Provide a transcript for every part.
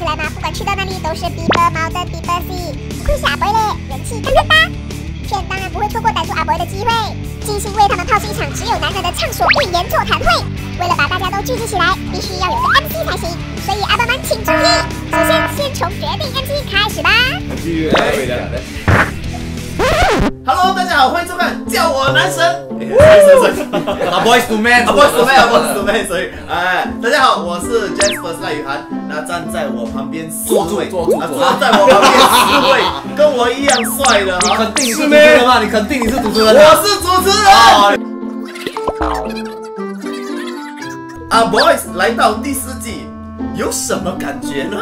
起来吗，不管去到哪里都是 Bieber 毛的 Bieber C，不愧是阿 boy 嘞，人气看看吧。片当然不会错过逮住阿 boy 的机会，精心为他们炮制一场只有男人的畅所欲言座谈会。为了把大家都聚集起来，必须要有个 MC 才行，所以阿 boy 们请注意，首先先从决定 MC 开始吧。Hello，大家好，欢迎收看叫我男神。啊，boys to man，啊，不是准备，不是准备，所以，哎，大家好，我是 Jasper 赖雨涵。那站在我旁边四位，坐住坐住啊坐在我旁边四位，跟我一样帅的，肯定你是主持人吗？你肯定你是主持人啊。我是主持人。啊，Boys 来到第四季，有什么感觉呢？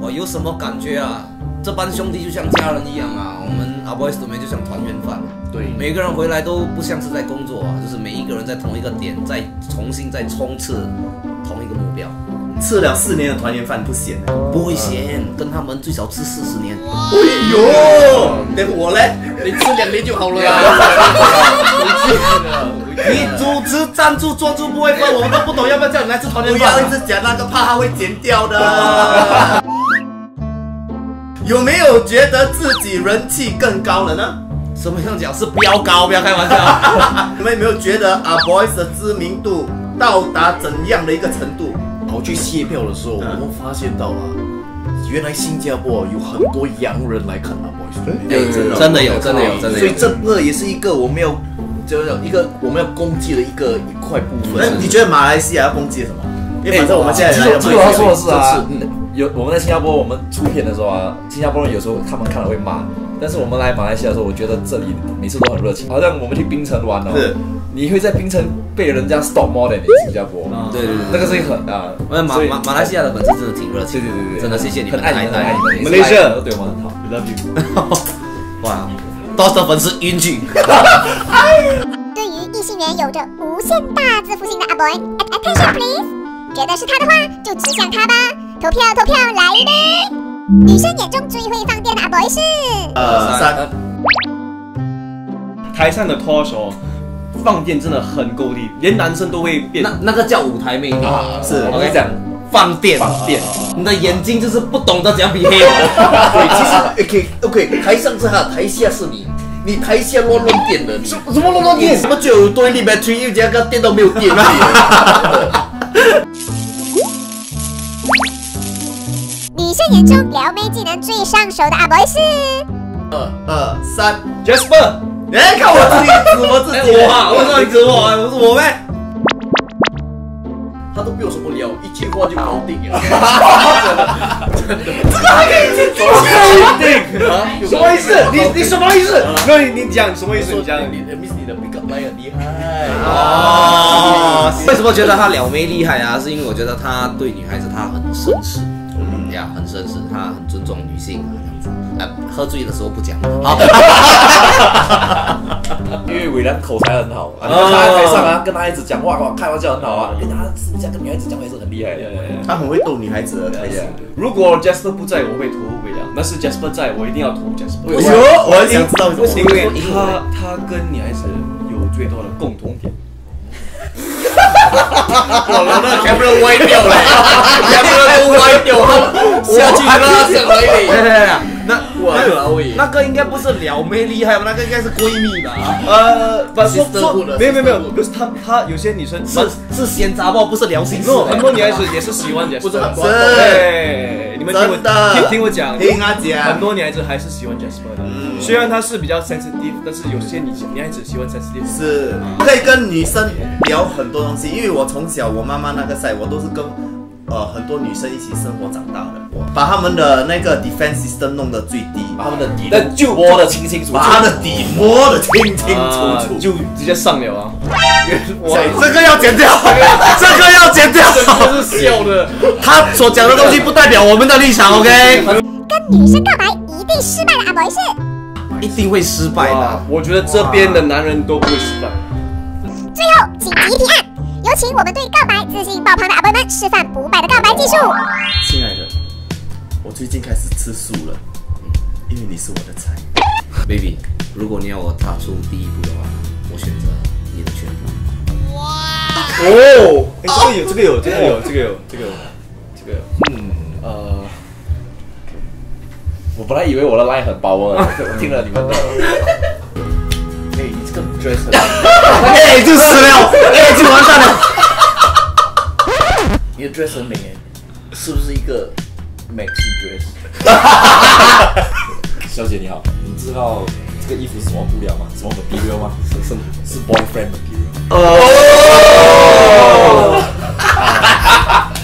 我有什么感觉啊？这帮兄弟就像家人一样啊，我们阿 boys 里面就像团圆饭。对每个人回来都不像是在工作啊，就是每一个人在同一个点，再重新再冲刺同一个目标，吃了四年的团圆饭不咸呢？不会咸，跟他们最少吃四十年。哎呦，连我嘞，你吃两年就好了你主持、赞助、做助不会分，我们都不懂，要不要叫你来吃团圆饭不要一饭？直讲那个，怕他会剪掉的。有没有觉得自己人气更高了呢？什么样讲是飙高，不要开玩笑。你 们有没有觉得啊 Boys 的知名度到达怎样的一个程度？我去卸票的时候，我们发现到啊，原来新加坡有很多洋人来看啊，boys。哎真的真的有真的有真的有所以这个也是一个我们要，就是一个我们要攻击的一个一块部分那分。你觉得马来西亚要攻击什么？因为反正我们现在其来到实其实我要说的是啊嗯，有我们在新加坡，我们出片的时候啊，新加坡人有时候他们看了会骂，但是我们来马来西亚的时候，我觉得这里每次都很热情。好像我们去槟城玩哦是，你会在槟城被人家 stop more than 你新加坡，对对对那个是很啊，那马马马来西亚的粉丝真的挺热情，对对对对，真的谢谢你们很爱你们，很爱你们。Malaysia 都对我们很好。love you。哇，多少粉丝晕去？对于异性缘有着无限大字符性的阿 boy，attention please，觉得是他的话就指向他吧，投票投票来呗！女生眼中最会放电的阿 boy 是呃三，台上的脱手放电真的很够力，连男生都会变。那那个叫舞台魅力，是我跟你讲，放电，放电，你的眼睛就是不懂得怎样比黑我。对，其实 OK OK，台上是他，台下是你，你台下乱乱电的，你什么乱乱电？什么就有对立 battery，又加个电都没有电。女生眼中撩妹技能最上手的阿 boy 是二二三，Jasper，哎，看我自己指我自己，我啊，为什么你指我？不是我呗？他都没有什么聊，一句话就搞定了。什么意思？你你什么意思？那你你讲什么意思？你讲你你 miss 你的 pick up line 很厉害哦，为什么觉得他撩妹厉害啊？是因为我觉得他对女孩子他很绅士，很绅士，他很尊重女性啊，这样子。呃，喝醉的时候不讲。好，因为伟良口才很好，啊，他在台上啊，跟男孩子讲话，哇，开玩笑很好啊，哎，他私底下跟女孩子讲话也是很厉害的。他很会逗女孩子的，开心。如果 Jasper 不在，我会投伟良；但是 Jasper 在，我一定要投 Jasper。哎呦，我很想知道为什么因。为他他跟女孩子有最多的共同点。我那个 camera 歪掉了，camera 都歪掉了，下去拉上来对对。对，那哇，老伟，那个应该不是撩妹厉害吧？那个应该是闺蜜吧？呃，不说没有没有没有，Sisterhood 不是他他有些女生是是闲杂报，不是聊心事。很多女孩子也是喜欢不是很多对，你们听我听听我讲，听他讲很多女孩子还是喜欢 Jasper 的。虽然他是比较 sensitive，但是有些女女孩子喜欢 sensitive。是可以跟女生聊很多东西，因为我从小我妈妈那个赛，我都是跟呃很多女生一起生活长大的，我把他们的那个 defense system 弄得最低，把他们的底那就摸得清清楚楚。把他的底摸得清清啊楚楚。就直接上了啊！这个要剪掉，这个要 剪掉。这是笑的，他所讲的东西不代表我们的立场，OK？跟女生告白一定失败的阿 boy 是一定会失败的。我觉得这边的男人都不会失败。最后紧急提案，有请我们对告白自信爆棚的阿 boy 们示范不败的告白技术。亲爱的，我最近开始吃素了，因为你是我的菜。Baby，如果你要我踏出第一步的话，我选择你的全部。哇哦，哎，这个有，这个有，这个有，这个有，这个有，这个有。嗯，呃，我本来以为我的 line 很包啊，我听了你们的，哎，哎，就死了，哎，就完蛋了。你的 dress 很美哎，是不是一个 maxi dress？小姐你好，你知道这个衣服是什么布料吗？什么 material 吗？是是是 boyfriend material。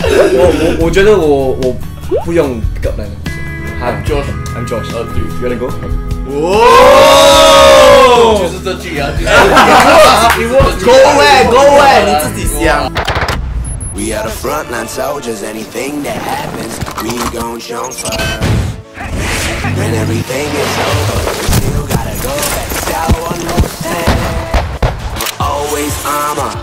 我我我觉得我我不用 up 那个。Hi Josh I'm Josh. 呃，对，You wanna go? 就是这句啊，就是这句。 Go away, go away，你自己想。 We are the frontline soldiers, anything that happens, we gon' jump first. When everything is over, we still gotta go back to style one more time. Always armor.